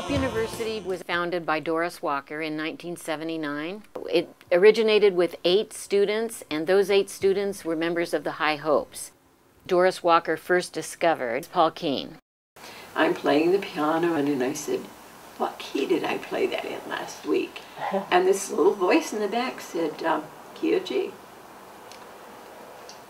Hope University was founded by Doris Walker in 1979. It originated with eight students, and those eight students were members of the Hi Hopes. Doris Walker first discovered Paul Keen. I'm playing the piano, and I said, What key did I play that in last week? and this little voice in the back said, um, Key of G.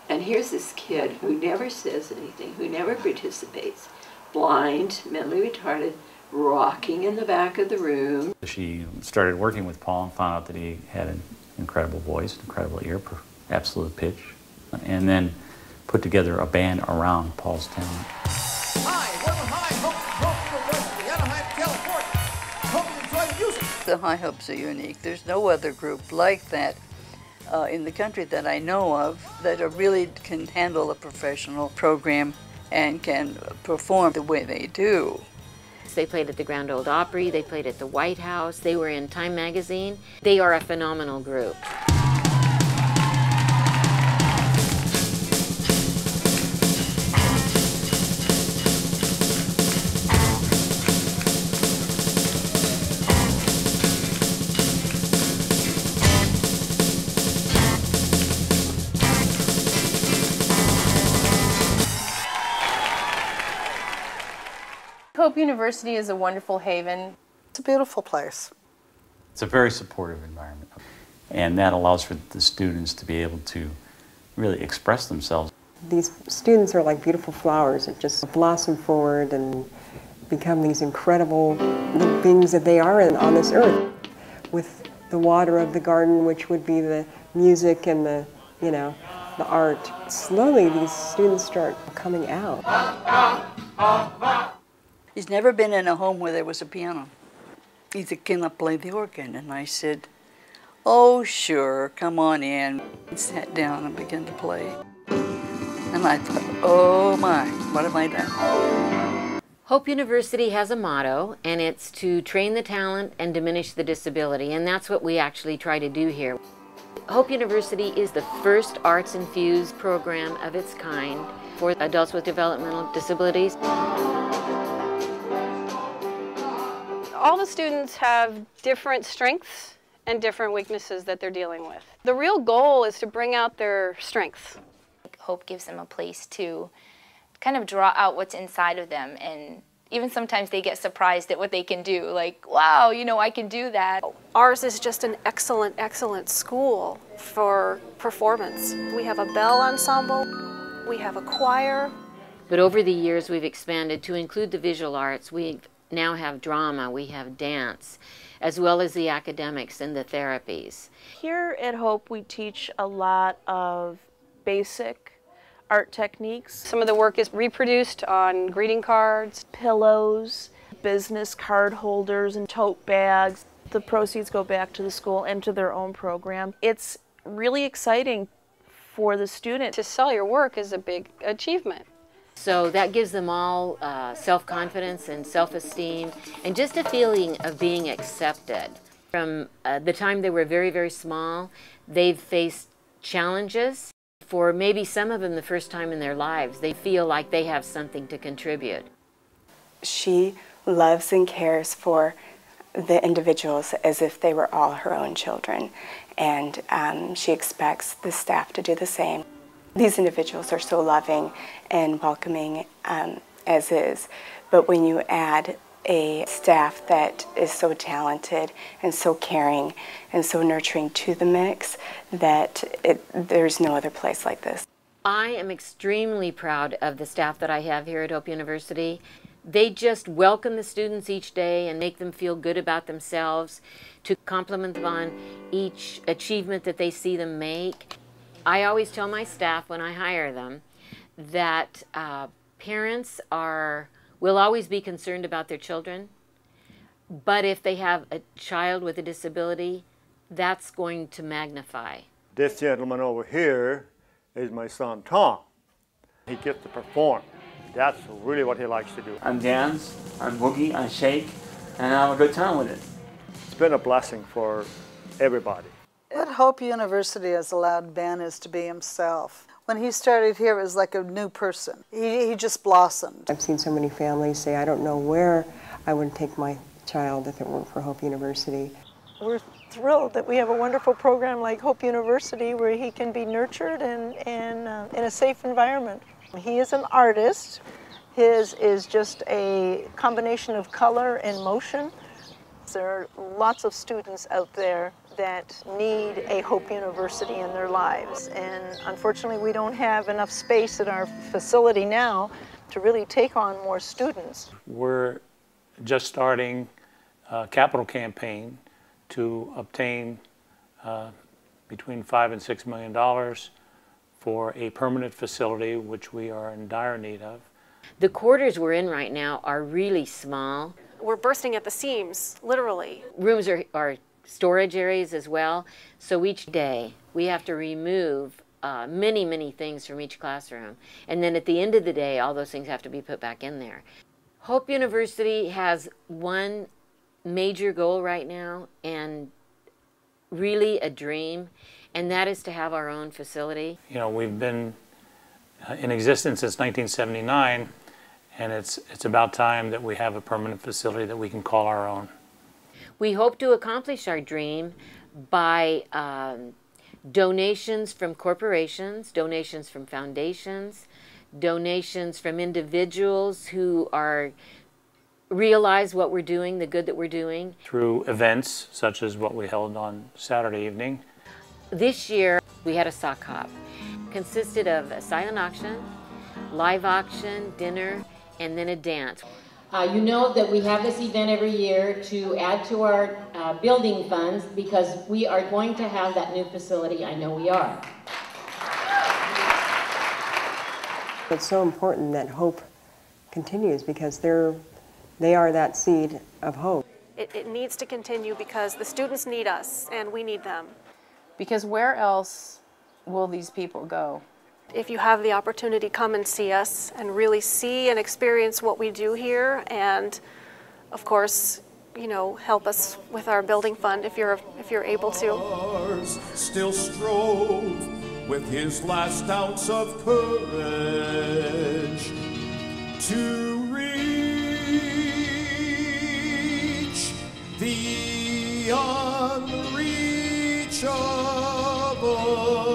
And here's this kid who never says anything, who never participates, blind, mentally retarded, rocking in the back of the room. She started working with Paul and found out that he had an incredible voice, incredible ear, absolute pitch, and then put together a band around Paul's talent. Hi, welcome High Hope University, Anaheim, California. Hope you enjoy the. The Hi Hopes are unique. There's no other group like that uh, in the country that I know of that really can handle a professional program and can perform the way they do. They played at the Grand Ole Opry, they played at the White House, they were in Time Magazine. They are a phenomenal group. Hope University is a wonderful haven. It's a beautiful place. It's a very supportive environment. And that allows for the students to be able to really express themselves. These students are like beautiful flowers that just blossom forward and become these incredible beings that they are on this earth. With the water of the garden, which would be the music and the, you know, the art. Slowly these students start coming out. He's never been in a home where there was a piano. He said, can I play the organ? And I said, oh, sure, come on in. And sat down and began to play. And I thought, oh my, what have I done? Hope University has a motto, and it's to train the talent and diminish the disability, and that's what we actually try to do here. Hope University is the first arts-infused program of its kind for adults with developmental disabilities all the students have different strengths and different weaknesses that they're dealing with. The real goal is to bring out their strengths. Hope gives them a place to kind of draw out what's inside of them and even sometimes they get surprised at what they can do like wow you know i can do that ours is just an excellent excellent school for performance we have a bell ensemble we have a choir but over the years we've expanded to include the visual arts we've now have drama, we have dance, as well as the academics and the therapies. Here at Hope, we teach a lot of basic art techniques. Some of the work is reproduced on greeting cards, pillows, business card holders, and tote bags. The proceeds go back to the school and to their own program. It's really exciting for the student. To sell your work is a big achievement. So that gives them all uh, self-confidence and self-esteem and just a feeling of being accepted. From uh, the time they were very, very small, they've faced challenges. For maybe some of them the first time in their lives, they feel like they have something to contribute. She loves and cares for the individuals as if they were all her own children. And um, she expects the staff to do the same. These individuals are so loving and welcoming um, as is, but when you add a staff that is so talented and so caring and so nurturing to the mix that it, there's no other place like this. I am extremely proud of the staff that I have here at Hope University. They just welcome the students each day and make them feel good about themselves, to compliment them on each achievement that they see them make. I always tell my staff when I hire them that uh, parents are will always be concerned about their children, but if they have a child with a disability, that's going to magnify. This gentleman over here is my son Tom. He gets to perform. That's really what he likes to do. I dance, I boogie, I shake, and I have a good time with it. It's been a blessing for everybody. What Hope University has allowed Ben is to be himself. When he started here, it was like a new person. He, he just blossomed. I've seen so many families say, I don't know where I would take my child if it weren't for Hope University. We're thrilled that we have a wonderful program like Hope University where he can be nurtured and, and uh, in a safe environment. He is an artist. His is just a combination of color and motion. There are lots of students out there that need a Hope University in their lives. And unfortunately, we don't have enough space at our facility now to really take on more students. We're just starting a capital campaign to obtain uh, between five and six million dollars for a permanent facility, which we are in dire need of. The quarters we're in right now are really small. We're bursting at the seams, literally. Rooms are, are storage areas as well. So each day we have to remove uh, many, many things from each classroom. And then at the end of the day, all those things have to be put back in there. Hope University has one major goal right now and really a dream, and that is to have our own facility. You know, we've been uh, in existence since 1979, and it's, it's about time that we have a permanent facility that we can call our own. We hope to accomplish our dream by um, donations from corporations, donations from foundations, donations from individuals who are realize what we're doing, the good that we're doing. Through events such as what we held on Saturday evening. This year we had a sock hop. Consisted of a silent auction, live auction, dinner, and then a dance. Uh, you know that we have this event every year to add to our uh, building funds because we are going to have that new facility. I know we are. It's so important that hope continues because they're, they are that seed of hope. It, it needs to continue because the students need us and we need them. Because where else will these people go? If you have the opportunity, come and see us and really see and experience what we do here and of course, you know, help us with our building fund if you're if you're able to. Still strove with his last ounce of courage to reach the unreachable.